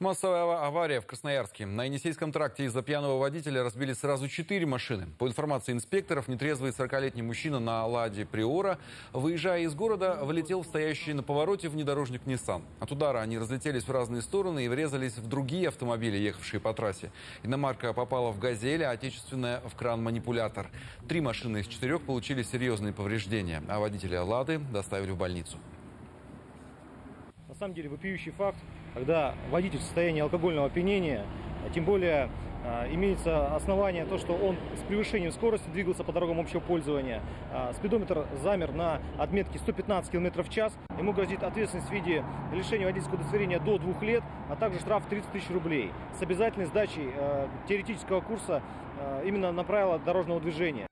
Массовая авария в Красноярске. На Енисейском тракте из-за пьяного водителя разбили сразу четыре машины. По информации инспекторов, нетрезвый 40-летний мужчина на «Ладе Приора», выезжая из города, вылетел в стоящий на повороте внедорожник Nissan. От удара они разлетелись в разные стороны и врезались в другие автомобили, ехавшие по трассе. Иномарка попала в «Газель», а отечественная в кран-манипулятор. Три машины из четырех получили серьезные повреждения, а водителя «Лады» доставили в больницу. Самом деле вопиющий факт, когда водитель в состоянии алкогольного опьянения, а тем более а, имеется основание то, что он с превышением скорости двигался по дорогам общего пользования. А, спидометр замер на отметке 115 км в час. Ему грозит ответственность в виде лишения водительского удостоверения до двух лет, а также штраф 30 тысяч рублей с обязательной сдачей а, теоретического курса а, именно на правила дорожного движения.